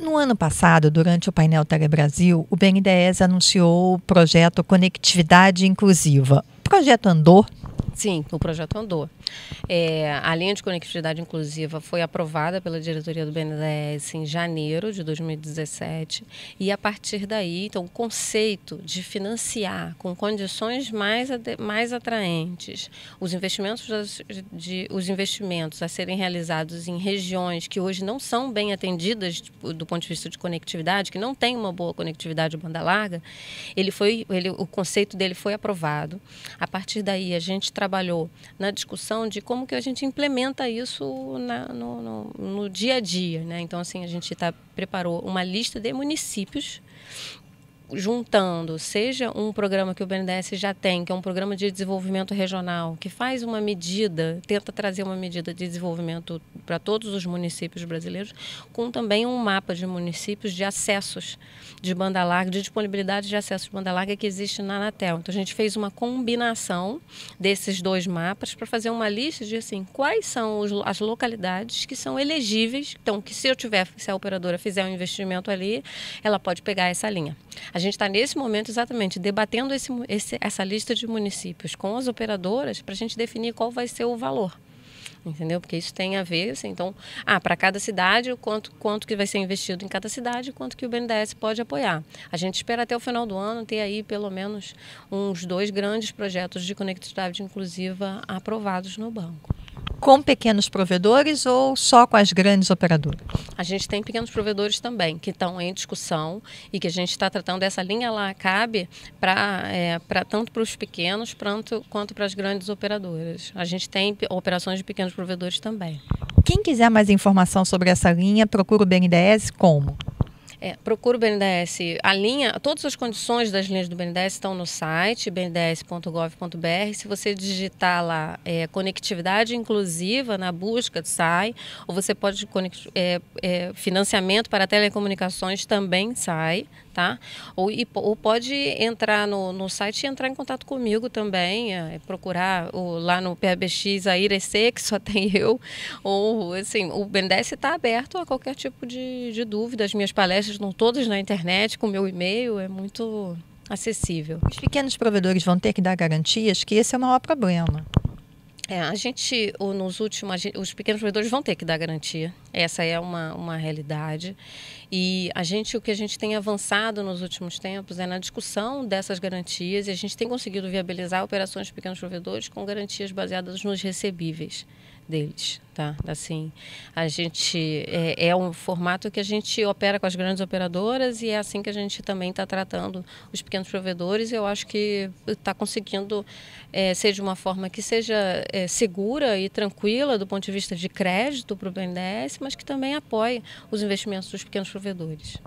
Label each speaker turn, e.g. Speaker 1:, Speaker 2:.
Speaker 1: No ano passado, durante o painel Telebrasil, o BNDES anunciou o projeto Conectividade Inclusiva. O projeto andou?
Speaker 2: Sim, o projeto andou. É, a linha de conectividade inclusiva foi aprovada pela diretoria do BNDES em janeiro de 2017 e a partir daí, então, o conceito de financiar com condições mais, mais atraentes os investimentos, de, os investimentos a serem realizados em regiões que hoje não são bem atendidas do ponto de vista de conectividade, que não tem uma boa conectividade de banda larga, ele foi, ele, o conceito dele foi aprovado. A partir daí, a gente trabalhou na discussão de como que a gente implementa isso na, no, no, no, dia a dia. Né? Então, assim, a gente tá, preparou uma lista de municípios juntando, seja um programa que o BNDES já tem, que é um programa de desenvolvimento regional, que faz uma medida, tenta trazer uma medida de desenvolvimento para todos os municípios brasileiros, com também um mapa de municípios de acessos de banda larga, de disponibilidade de acesso de banda larga que existe na Anatel. Então a gente fez uma combinação desses dois mapas para fazer uma lista de assim, quais são os, as localidades que são elegíveis, então que se eu tiver, se a operadora fizer um investimento ali, ela pode pegar essa linha. A gente está nesse momento exatamente debatendo esse, esse, essa lista de municípios com as operadoras para a gente definir qual vai ser o valor entendeu? Porque isso tem a ver, assim, então, ah, para cada cidade, quanto, quanto que vai ser investido em cada cidade, quanto que o BNDES pode apoiar. A gente espera até o final do ano ter aí pelo menos uns dois grandes projetos de conectividade inclusiva aprovados no banco
Speaker 1: com pequenos provedores ou só com as grandes operadoras?
Speaker 2: A gente tem pequenos provedores também que estão em discussão e que a gente está tratando essa linha lá cabe para é, tanto para os pequenos pranto, quanto para as grandes operadoras. A gente tem operações de pequenos provedores também.
Speaker 1: Quem quiser mais informação sobre essa linha, procura o BNDES como?
Speaker 2: É, procura o BNDES. A linha, todas as condições das linhas do BNDES estão no site bnds.gov.br. Se você digitar lá é, conectividade inclusiva na busca, sai. Ou você pode é, é, financiamento para telecomunicações também sai tá? Ou, e, ou pode entrar no, no site e entrar em contato comigo também, é, procurar o, lá no PABX a IREC, que só tem eu, ou assim, o BNDES está aberto a qualquer tipo de, de dúvida, as minhas palestras estão todas na internet, com meu e-mail, é muito acessível.
Speaker 1: Os pequenos provedores vão ter que dar garantias, que esse é o maior problema.
Speaker 2: É, a gente, nos últimos, os pequenos provedores vão ter que dar garantia. Essa é uma, uma realidade. E a gente, o que a gente tem avançado nos últimos tempos é na discussão dessas garantias e a gente tem conseguido viabilizar operações de pequenos provedores com garantias baseadas nos recebíveis deles, tá? Assim, a gente é, é, um formato que a gente opera com as grandes operadoras e é assim que a gente também está tratando os pequenos provedores. Eu acho que está conseguindo é, ser de uma forma que seja é, segura e tranquila do ponto de vista de crédito para o BNDES, mas que também apoie os investimentos dos pequenos provedores.